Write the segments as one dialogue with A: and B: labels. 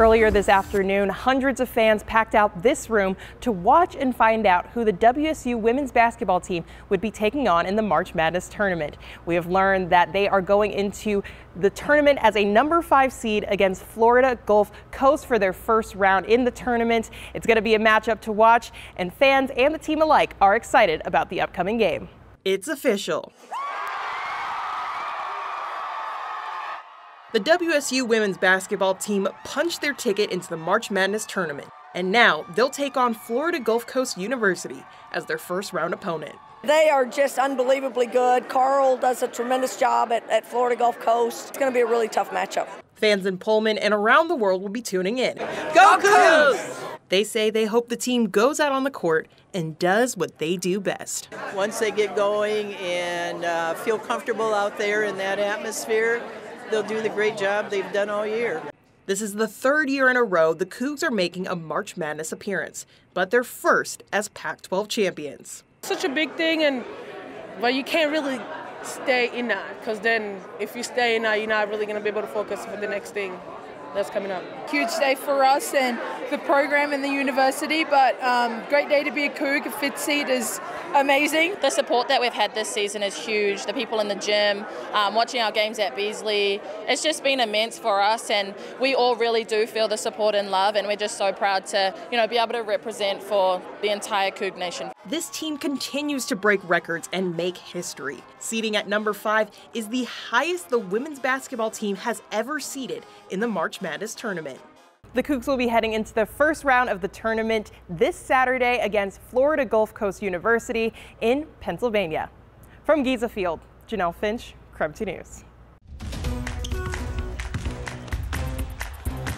A: Earlier this afternoon, hundreds of fans packed out this room to watch and find out who the WSU women's basketball team would be taking on in the March Madness tournament. We have learned that they are going into the tournament as a number five seed against Florida Gulf Coast for their first round in the tournament. It's going to be a matchup to watch, and fans and the team alike are excited about the upcoming game. It's official. The WSU women's basketball team punched their ticket into the March Madness tournament, and now they'll take on Florida Gulf Coast University as their first round opponent.
B: They are just unbelievably good. Karl does a tremendous job at, at Florida Gulf Coast. It's going to be a really tough matchup.
A: Fans in Pullman and around the world will be tuning in. Go Cougs! They say they hope the team goes out on the court and does what they do best.
C: Once they get going and uh, feel comfortable out there in that atmosphere, they'll do the great job they've done all year.
A: This is the third year in a row the Cougs are making a March Madness appearance, but they're first as Pac 12 champions.
D: Such a big thing, and but you can't really stay in that because then if you stay in that, you're not really going to be able to focus for the next thing that's coming up.
E: Huge day for us and the program and the university, but um, great day to be a Coug. A fifth seed is amazing.
F: The support that we've had this season is huge. The people in the gym, um, watching our games at Beasley, it's just been immense for us, and we all really do feel the support and love, and we're just so proud to, you know, be able to represent for the entire Coug Nation.
A: This team continues to break records and make history. Seating at number five is the highest the women's basketball team has ever seeded in the March Madness tournament. The Cougs will be heading into the first round of the tournament this Saturday against Florida Gulf Coast University in Pennsylvania. From Gesa Field, Janelle Finch, KREM 2 News.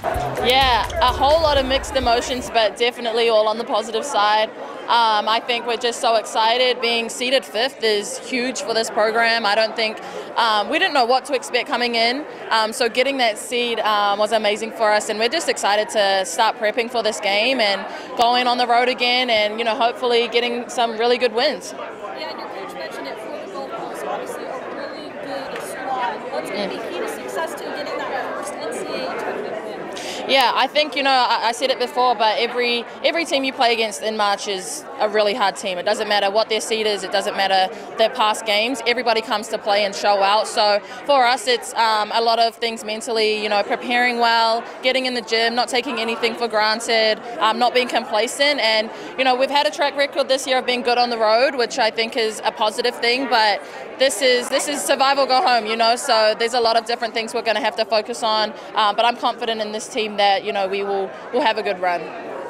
F: Yeah, a whole lot of mixed emotions, but definitely all on the positive side. Um, I think we're just so excited. Being seated fifth is huge for this program. I don't think um, we didn't know what to expect coming in, um, so getting that seed um, was amazing for us, and we're just excited to start prepping for this game and going on the road again, and you know hopefully getting some really good wins.
G: Yeah, and your coach mentioned it for the Coast, obviously a really good squad. What's going to be key to success to getting that first NCAA tournament win?
F: Yeah, I think you know I, I, said it before, but every every team you play against in March is a really hard team. It doesn't matter what their seed is. It doesn't matter their past games. Everybody comes to play and show out. So for us, it's um, a lot of things mentally. You know, preparing well, getting in the gym, not taking anything for granted, um, not being complacent, and you know we've had a track record this year of being good on the road, which I think is a positive thing. But this is this is survival go home. You know, so there's a lot of different things we're going to have to focus on. Um, but I'm confident in this team that you know we will will have a good run.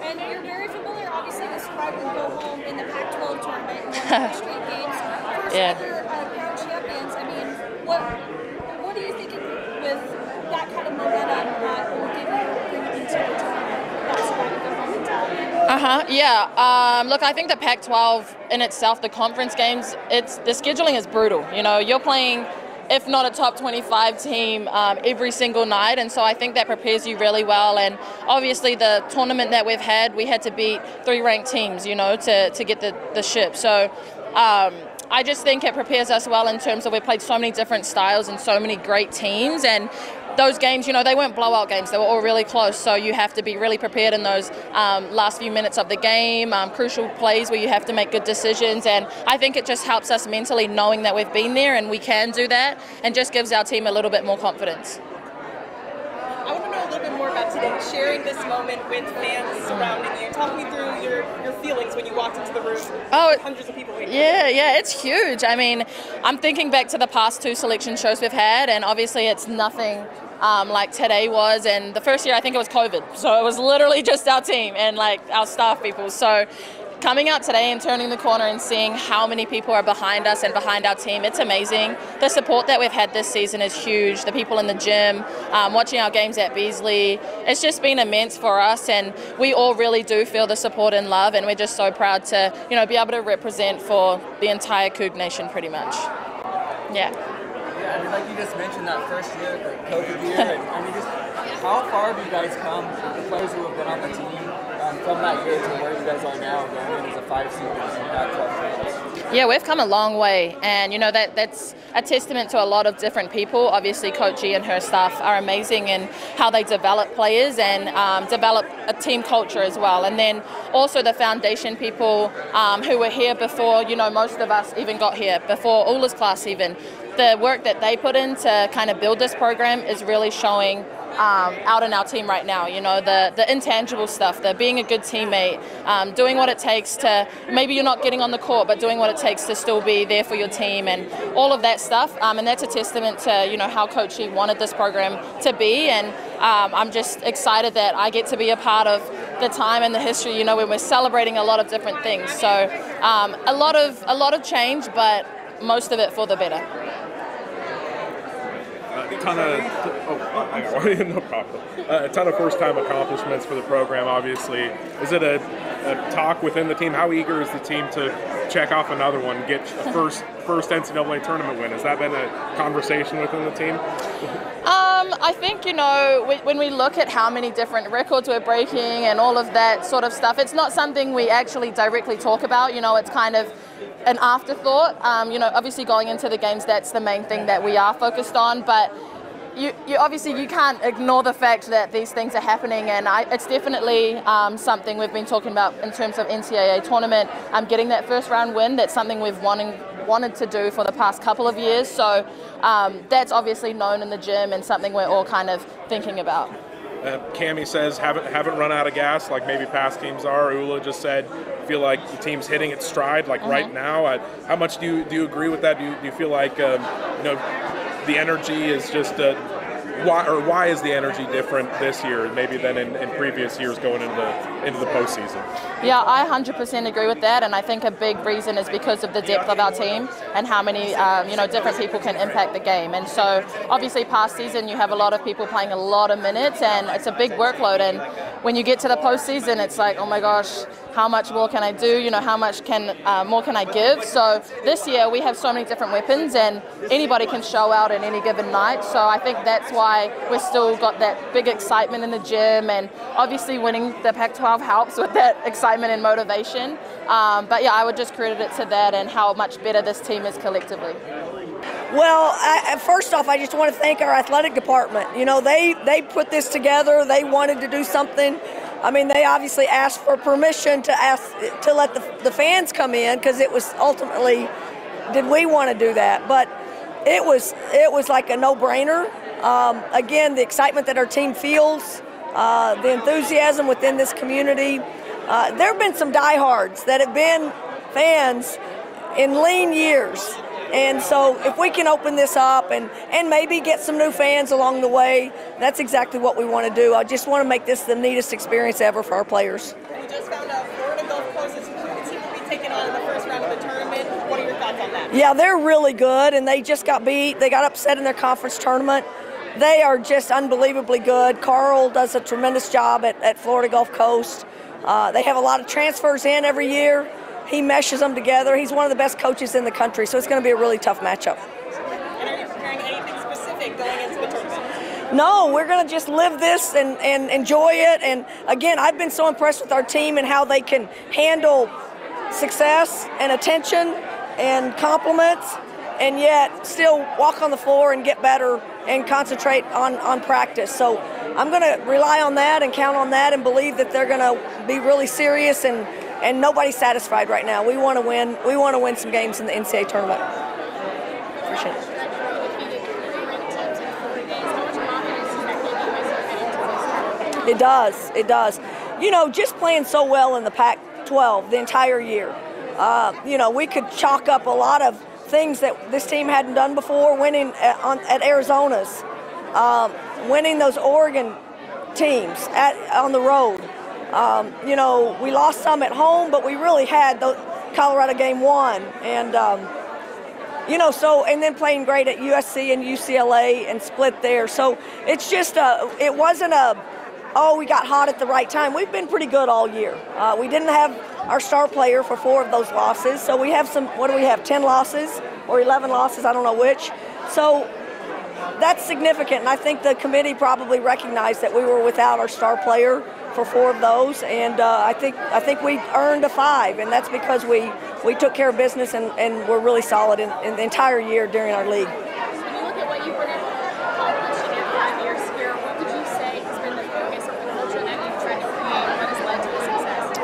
G: And you're very familiar, obviously, with go home in the Pac-12 tournament and won straight games. First
F: yeah.
G: ever uh, crown champions. I mean, what what are you thinking with that kind of momentum that will give you into the tournament? That survival go home mentality.
F: Uh huh. Yeah. Um, look, I think the Pac-12 in itself, the conference games, it's the scheduling is brutal. You know, you're playing if not a top 25 team um, every single night. And so I think that prepares you really well. And obviously, the tournament that we've had, we had to beat three ranked teams, you know, to, to get the, the ship. So um, I just think it prepares us well in terms of we played so many different styles and so many great teams. And those games, you know, they weren't blowout games. They were all really close. So you have to be really prepared in those um, last few minutes of the game, um, crucial plays where you have to make good decisions. And I think it just helps us mentally knowing that we've been there and we can do that and just gives our team a little bit more confidence.
A: I want to know a little bit more about today, sharing this moment with fans surrounding you. Talk me through your, your feelings when you walked into the room.
F: Oh,
A: hundreds of people waiting.
F: Yeah, yeah, it's huge. I mean, I'm thinking back to the past two selection shows we've had, and obviously it's nothing um, like today was. And the first year, I think it was COVID, so it was literally just our team and like our staff people. So coming out today and turning the corner and seeing how many people are behind us and behind our team, it's amazing. The support that we've had this season is huge. The people in the gym, um, watching our games at Beasley, it's just been immense for us, and we all really do feel the support and love, and we're just so proud to, you know, be able to represent for the entire Coug Nation, pretty much. Yeah.
H: Like you just mentioned that first year, the COVID year, and I mean, just how far have you guys come, the players who have been on the team? Um, from that year to where you guys are now, going in as a five seed in Pac-12
F: Yeah, we've come a long way, and you know that that's a testament to a lot of different people. Obviously, Coach G and her staff are amazing in how they develop players and um, develop a team culture as well. And then also the foundation people um, who were here before. You know, most of us even got here before Ula's class even. The work that they put in to kind of build this program is really showing um, out in our team right now. You know, the, the intangible stuff, the being a good teammate, um, doing what it takes to, maybe you're not getting on the court, but doing what it takes to still be there for your team and all of that stuff. Um, and that's a testament to, you know, how Coachy wanted this program to be. And um, I'm just excited that I get to be a part of the time and the history, you know, when we're celebrating a lot of different things. So um, a lot of a lot of change, but most of it for the better
I: ton of oh, no problem. Uh, a ton of first-time accomplishments for the program. Obviously, is it a, a, talk within the team? How eager is the team to check off another one, get a first first NCAA tournament win? Has that been a conversation within the team?
F: Uh, Um, I think you know when we look at how many different records we're breaking and all of that sort of stuff, it's not something we actually directly talk about. You know, it's kind of an afterthought. Um, you know, obviously going into the games, that's the main thing that we are focused on. But you, you obviously you can't ignore the fact that these things are happening, and I, it's definitely um, something we've been talking about in terms of NCAA tournament. Um, getting that first round win, that's something we've wanting, wanted to do for the past couple of years. So um, that's obviously known in the gym and something we're all kind of thinking about.
I: Uh, Kamie says haven't haven't run out of gas like maybe past teams are. Ula just said feel like the team's hitting its stride like mm-hmm. right now. Uh, how much do you do you agree with that? Do you, do you feel like um, you know the energy is just uh, why or why is the energy different this year maybe than in, in previous years going into the into the postseason?
F: Yeah, I 100% agree with that, and I think a big reason is because of the depth of our team and how many um, you know different people can impact the game. And so obviously past season you have a lot of people playing a lot of minutes, and it's a big workload. And when you get to the postseason, it's like oh my gosh, how much more can I do? You know, how much can uh, more can I give? So this year we have so many different weapons, and anybody can show out in any given night. So I think that's why we're still got that big excitement in the gym, and obviously winning the Pac-12 helps with that excitement and motivation. Um, but yeah, I would just credit it to that and how much better this team is collectively.
B: Well, I, first off, I just want to thank our athletic department. You know, they they put this together. They wanted to do something I mean, they obviously asked for permission to ask to let the, the fans come in because it was ultimately, did we want to do that? But it was it was like a no-brainer. Um, again, the excitement that our team feels, uh, the enthusiasm within this community. Uh, there have been some diehards that have been fans in lean years and so if we can open this up and, and maybe get some new fans along the way, that's exactly what we want to do. I just want to make this the neatest experience ever for our players.
A: We just found out Florida is who the team will be taking on in the tournament. What are your thoughts on that?
B: Yeah, they're really good, and they just got beat. They got upset in their conference tournament. They are just unbelievably good. Karl does a tremendous job at, at Florida Gulf Coast. Uh, they have a lot of transfers in every year. He meshes them together. He's one of the best coaches in the country, so it's going to be a really tough matchup.
A: And are you preparing anything specific going into the tournament?
B: No, we're going to just live this and, and enjoy it. And again, I've been so impressed with our team and how they can handle success and attention and compliments and yet still walk on the floor and get better and concentrate on, on practice. So I'm going to rely on that and count on that and believe that they're going to be really serious and and nobody's satisfied right now. We want to win. We want to win some games in the NCAA tournament. Appreciate it. It does. It does. You know, just playing so well in the Pac-12 the entire year. Uh, you know, we could chalk up a lot of things that this team hadn't done before. Winning at, on, at Arizona's, um, winning those Oregon teams at on the road. Um, you know, we lost some at home, but we really had the Colorado game one, and um, you know, so and then playing great at USC and UCLA and split there. So it's just a, it wasn't a, oh, we got hot at the right time. We've been pretty good all year. Uh, we didn't have our star player for four of those losses, so we have some. What do we have? Ten losses or eleven losses? I don't know which. So that's significant, and I think the committee probably recognized that we were without our star player for four of those, and uh, I think I think we earned a five, and that's because we we took care of business and, and we're really solid in, in the entire year during our league.
G: When you look at what you've been able to accomplish in your five years here, what would you say has been the focus of the culture that you've tried to create? What has led to the success?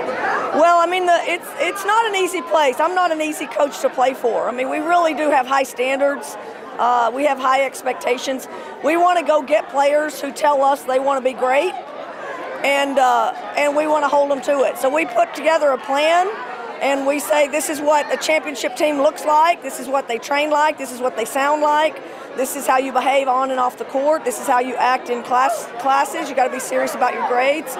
B: Well, I mean, the, it's it's not an easy place. I'm not an easy coach to play for. I mean, we really do have high standards. Uh, we have high expectations. We want to go get players who tell us they want to be great, and uh, and we want to hold them to it. So we put together a plan, and we say this is what a championship team looks like. This is what they train like. This is what they sound like. This is how you behave on and off the court. This is how you act in class classes. You got to be serious about your grades,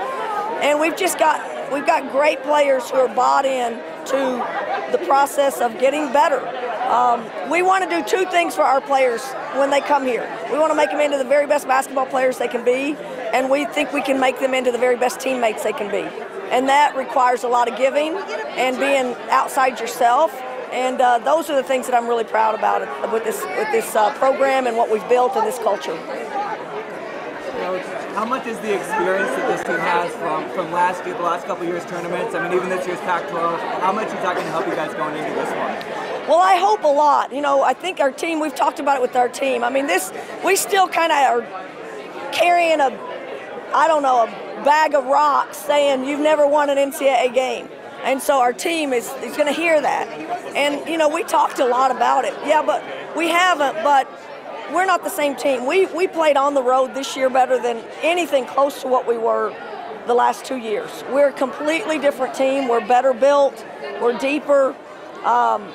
B: and we've just got we've got great players who are bought in to the process of getting better. Um, we want to do two things for our players when they come here. We want to make them into the very best basketball players they can be, and we think we can make them into the very best teammates they can be. And that requires a lot of giving and being outside yourself. And uh, those are the things that I'm really proud about with this with this uh, program and what we've built and this culture.
J: How much is the experience that this team has from, from last year, the last couple years tournaments? I mean, even this year's Pac-12. How much is that going to help you guys going into this one?
B: Well, I hope a lot. You know, I think our team. We've talked about it with our team. I mean, this we still kind of are carrying a, I don't know, a bag of rocks, saying you've never won an NCAA game. And so our team is, is going to hear that. And, you know, we talked a lot about it. Yeah, but we haven't, but we're not the same team. We, we played on the road this year better than anything close to what we were the last two years. We're a completely different team. We're better built. We're deeper. Um,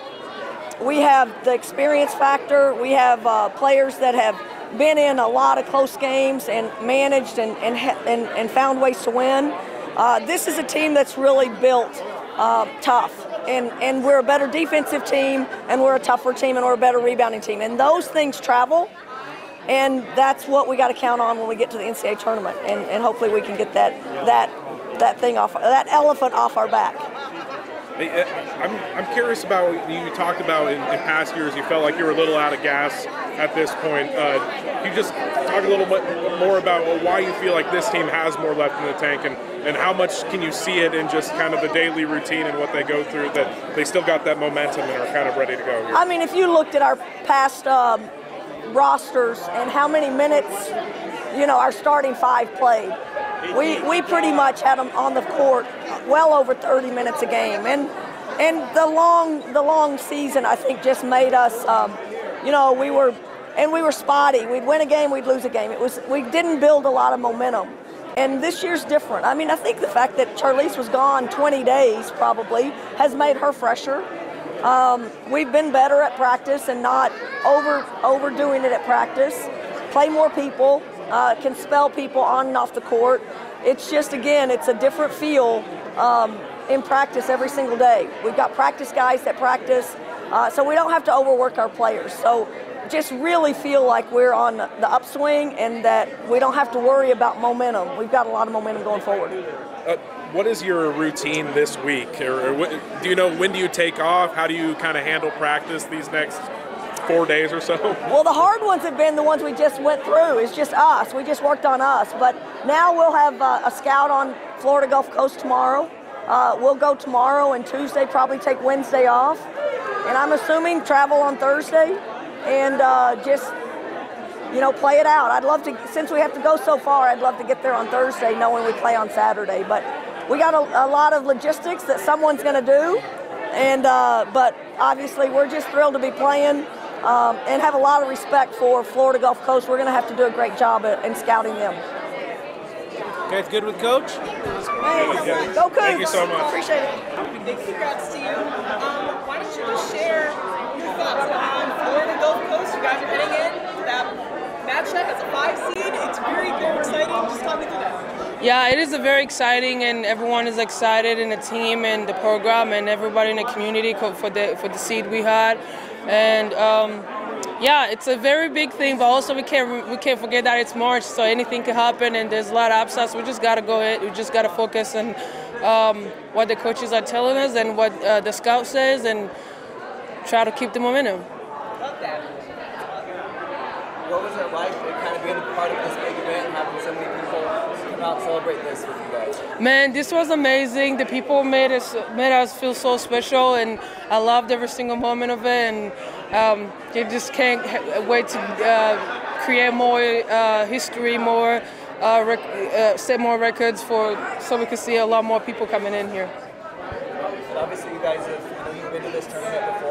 B: we have the experience factor. We have uh, players that have been in a lot of close games and managed and, and, and, and found ways to win. Uh, this is a team that's really built uh, tough. And, and we're a better defensive team, and we're a tougher team, and we're a better rebounding team. And those things travel, and that's what we got to count on when we get to the NCAA tournament. And, and hopefully we can get that, that, that thing off, that elephant off our back.
I: I'm, I'm curious about you talked about in, in, past years. You felt like you were a little out of gas at this point. Uh, you just talk a little bit more about well, why you feel like this team has more left in the tank and, and how much can you see it in just kind of the daily routine and what they go through that they still got that momentum and are kind of ready to go? Here?
B: I mean, if you looked at our past um, rosters and how many minutes, you know, our starting five played, we, we pretty much had them on the court well over 30 minutes a game. And and the long the long season I think just made us um, you know, we were and we were spotty. We'd win a game, we'd lose a game. It was we didn't build a lot of momentum. And this year's different. I mean, I think the fact that Charlisse was gone 20 days probably has made her fresher. Um, we've been better at practice and not over overdoing it at practice. Play more people, uh, can spell people on and off the court. It's just again, it's a different feel um, in practice every single day. We've got practice guys that practice, uh, so we don't have to overwork our players. So just really feel like we're on the upswing and that we don't have to worry about momentum. We've got a lot of momentum going forward.
I: Uh, what is your routine this week? Or, or what, do you know when do you take off? How do you kind of handle practice these next four days or so?
B: Well, the hard ones have been the ones we just went through. It's just us. We just worked on us. But now we'll have uh, a scout on Florida Gulf Coast tomorrow. Uh, we'll go tomorrow and Tuesday, probably take Wednesday off. And I'm assuming travel on Thursday and uh, just, you know, play it out. I'd love to, since we have to go so far, I'd love to get there on Thursday knowing we play on Saturday. But we got a, a lot of logistics that someone's going to do. And, uh, but obviously, we're just thrilled to be playing. Um, and have a lot of respect for Florida Gulf Coast. We're going to have to do a great job at, in scouting them.
K: Guys, good with Coach?
B: Thanks. Go Cougs.
I: Thank you so much.
B: Appreciate it.
L: Big congrats to you. Um, why don't you just share your thoughts on Florida Gulf Coast? You guys are heading in that matchup as a five seed. It's very, very exciting. Just talk me through that.
D: Yeah, it is a very exciting, and everyone is excited in the team and the program, and everybody in the community for the for the seed we had, and. Um, yeah, it's a very big thing, but also we can't we can't forget that it's March, so anything can happen, and there's a lot of upsets. We just gotta go. We just gotta focus on um, what the coaches are telling us and what uh, the scout says, and try to keep the momentum.
J: What was it like kind of being a part of this big event and having so many people out celebrate this with you guys?
D: Man, this was amazing. The people made us made us feel so special, and I loved every single moment of it. And um, you just can't wait to uh, create more uh, history, more uh, rec- uh, set more records for so we can see a lot more people coming in here.
J: And obviously, you guys have you know, you've been to this tournament before.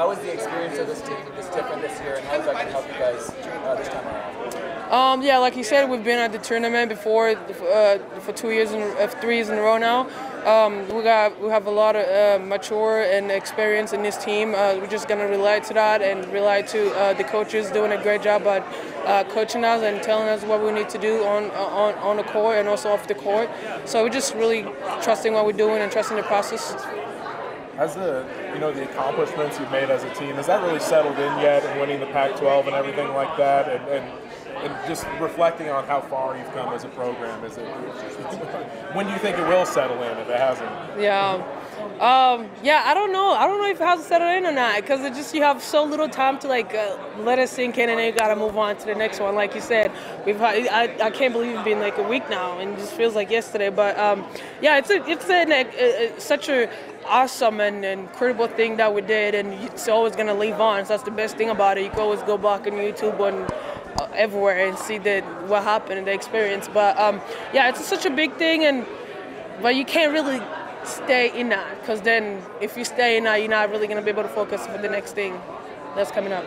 J: How was the experience of this team just different this year, and how is that going to help you guys uh, this time around?
D: Um, yeah, like you said, we've been at the tournament before uh, for two years, and uh, three years in a row now. Um, we got we have a lot of uh, mature and experience in this team. Uh, we're just gonna rely to that and rely to uh, the coaches doing a great job at coaching us and telling us what we need to do on on on the court and also off the court. So we're just really trusting what we're doing and trusting the process.
I: Has the you know the accomplishments you've made as a team has that really settled in yet and winning the Pac-12 and everything like that and, and and just reflecting on how far you've come as a program is it when do you think it will settle in if it hasn't
D: Yeah. Um, yeah, I don't know. I don't know if it has to settle in or not because it just you have so little time to like uh, let it sink in, and then you gotta move on to the next one. Like you said, we've had, I, I can't believe it's been like a week now, and it just feels like yesterday. But um, yeah, it's a it's a, a, a, such a awesome and incredible thing that we did, and it's always gonna live on. So that's the best thing about it. You can always go back on YouTube and uh, everywhere and see that what happened and the experience. But um, yeah, it's such a big thing, and but you can't really stay in that because then if you stay in that, you're not really gonna be able to focus for the next thing that's coming up.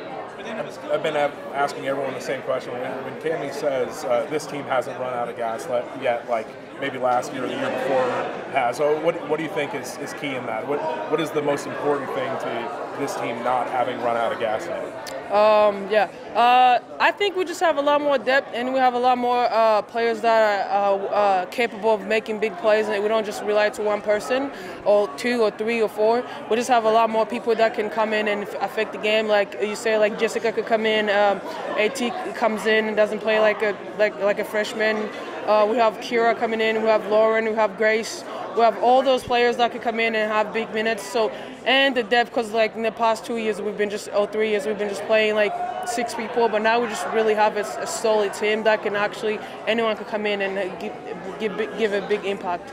I: I've been asking everyone the same question. When, when Kamie says uh, this team hasn't run out of gas yet, like maybe last year or the year before has, so what, what do you think is, is key in that? What, what is the most important thing to this team not having run out of gas yet?
D: Um, yeah, uh, I think we just have a lot more depth and we have a lot more uh, players that are uh, uh capable of making big plays and we don't just rely to one person or two or three or four. We just have a lot more people that can come in and affect the game. Like you say, like Jessica could come in, um, At comes in and doesn't play like a like like a freshman. Uh, we have Kira coming in, we have Lauren, we have Grace we have all those players that could come in and have big minutes. So and the depth because like in the past two years we've been just oh three years we've been just playing like six people, but now we just really have a, a solid team that can actually anyone can come in and give give give a big impact.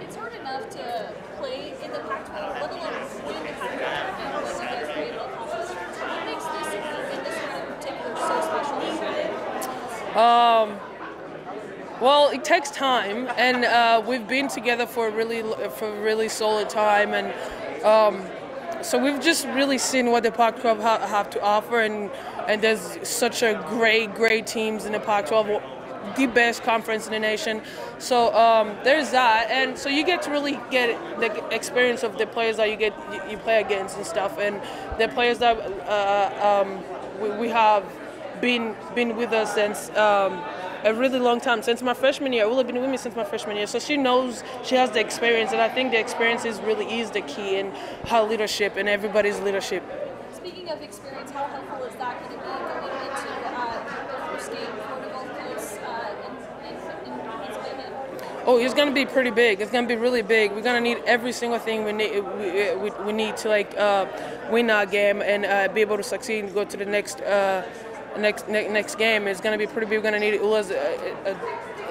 G: It's hard enough to play in the Pac-12, let alone win the Pac-12, and what you guys were able to accomplish. What makes this this one in particular so special?
D: Um. Well, it takes time, and uh, we've been together for a really for a really solid time, and um, so we've just really seen what the Pac-12 ha- have to offer, and and there's such a great, great teams in the Pac-12, the best conference in the nation. So um, there's that, and so you get to really get the experience of the players that you get you play against and stuff, and the players that uh, um, we, we, have been been with us since. Um, a really long time since my freshman year. Ula been with me since my freshman year, so she knows she has the experience, and I think the experience is really is the key in her leadership and everybody's leadership.
G: Speaking of experience, how helpful is that going to be going into uh, the first game for the Coast uh, in
D: Oh, it's gonna be pretty big. It's gonna be really big. We're gonna need every single thing we need. We, we, we need to like uh, win our game and uh, be able to succeed and go to the next uh, next next, next game is going to be pretty big. We're going to need Ula's uh, uh,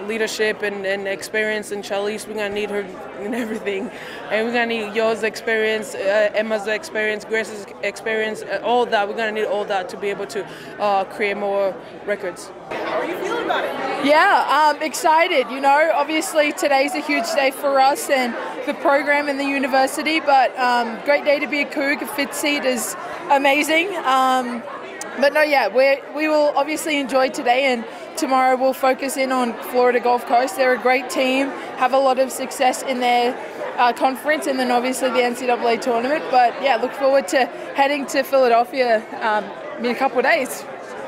D: leadership and, and experience, and Charlisse, we're going to need her in everything. And we're going to need yours experience, uh, Emma's experience, Grace's experience, uh, all that. We're going to need all that to be able to uh, create more records.
L: How are you feeling about it?
E: Yeah, um, excited. You know, obviously today's a huge day for us and the program and the university, but um, great day to be a Coug. A fifth seed is amazing. Um, but no, yeah, we we will obviously enjoy today and tomorrow we'll focus in on Florida Gulf Coast. They're a great team, have a lot of success in their uh, conference and then obviously the NCAA tournament. But yeah, look forward to heading to Philadelphia um, in a couple of days.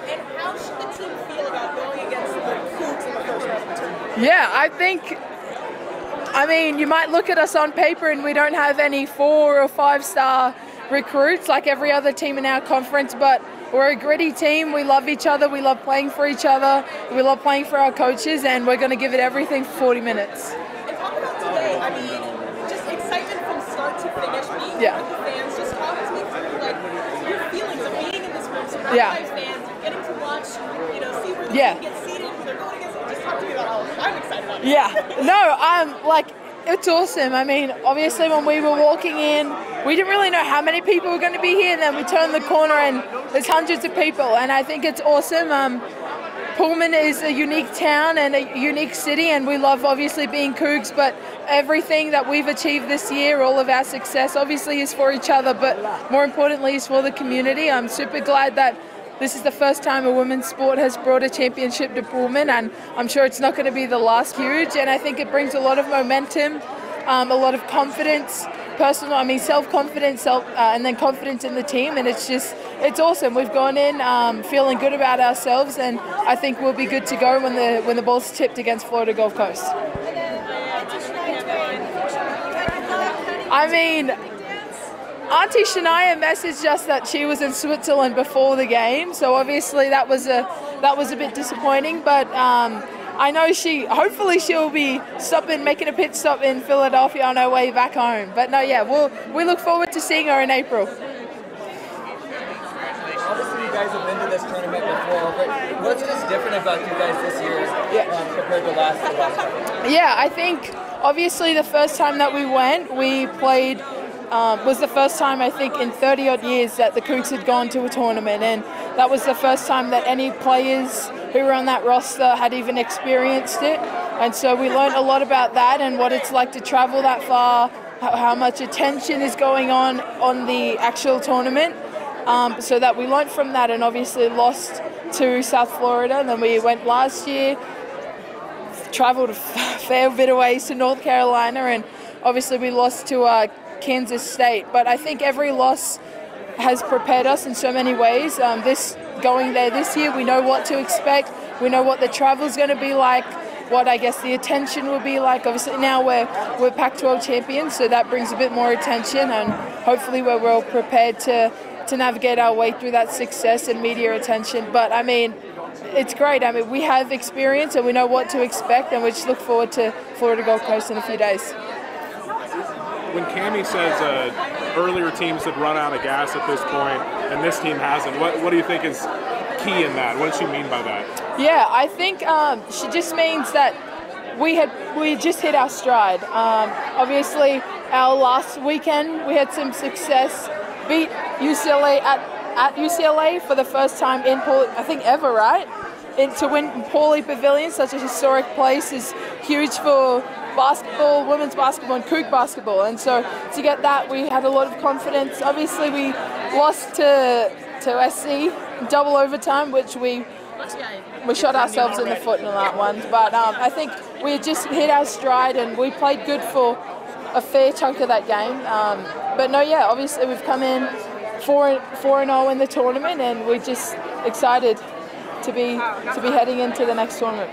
L: And how should the team feel about going against the Cougs in the first round of the tournament?
E: Yeah, I think. I mean, you might look at us on paper and we don't have any four or five star recruits like every other team in our conference, but we're a gritty team. We love each other. We love playing for each other. We love playing for our coaches, and we're going to give it everything for 40 minutes.
L: And talk about today. I mean, just excitement from start to finish. Being
E: yeah.
L: with the fans, just talk to me through like your feelings of being in this room surrounded
E: yeah.
L: by fans, getting to watch you know, see where the
E: Yeah.
L: gets seated, who they're going against. Just talk to me about all of it. I'm excited about it.
E: Yeah. No, um, like it's awesome. I mean, obviously when we were walking in, we didn't really know how many people were going to be here. And then we turned the corner and there's hundreds of people, and I think it's awesome. Um, Pullman is a unique town and a unique city, and we love obviously being Cougs, but everything that we've achieved this year, all of our success, obviously is for each other, but more importantly, is for the community. I'm super glad that this is the first time a women's sport has brought a championship to Pullman, and I'm sure it's not going to be the last huge. And I think it brings a lot of momentum, um, a lot of confidence, personal, I mean, self confidence, self, uh, and then confidence in the team. And it's just, it's awesome. We've gone in um, feeling good about ourselves, and I think we'll be good to go when the when the ball's tipped against Florida Gulf Coast. I mean, Auntie Shania messaged us that she was in Switzerland before the game, so obviously that was a that was a bit disappointing. But um, I know she, hopefully she'll be stopping, making a pit stop in Philadelphia on her way back home. But no, yeah, we'll we look forward to seeing her in April.
J: Obviously, you guys have been to this tournament before, but what's just different about you guys this year um, compared to last time?
E: Yeah, I think obviously the first time that we went, we played. Um, was the first time I think in 30 odd years that the Cougs had gone to a tournament, and that was the first time that any players who were on that roster had even experienced it. And so we learned a lot about that and what it's like to travel that far, how, much attention is going on on the actual tournament. Um, so that we learned from that, and obviously lost to South Florida. And then we went last year, traveled a fair bit of ways to North Carolina, and obviously we lost to uh, Kansas State. But I think every loss has prepared us in so many ways. Um, this going there this year, we know what to expect. We know what the travel is going to be like. What I guess the attention will be like. Obviously now we're we're Pac-12 champions, so that brings a bit more attention, and hopefully we're well prepared to to navigate our way through that success and media attention. But I mean, it's great. I mean, we have experience and we know what to expect, and we just look forward to Florida Gulf Coast in a few days.
I: When Kamie says uh, earlier teams had run out of gas at this point and this team hasn't, what, what do you think is key in that? What does she mean by that?
E: Yeah, I think um, she just means that we had we just hit our stride. Um, obviously, our last weekend we had some success, beat UCLA at at UCLA for the first time in Paul, I think ever, right? And to win Pauley Pavilion, such a historic place, is huge for basketball, women's basketball, and Coug basketball. And so to get that, we had a lot of confidence. Obviously, we lost to to SC double overtime, which we we shot ourselves in the foot in that one. But um, I think we just hit our stride and we played good for a fair chunk of that game. Um, but no, yeah, obviously we've come in four four and zero in the tournament, and we're just excited to be to be heading into the next tournament.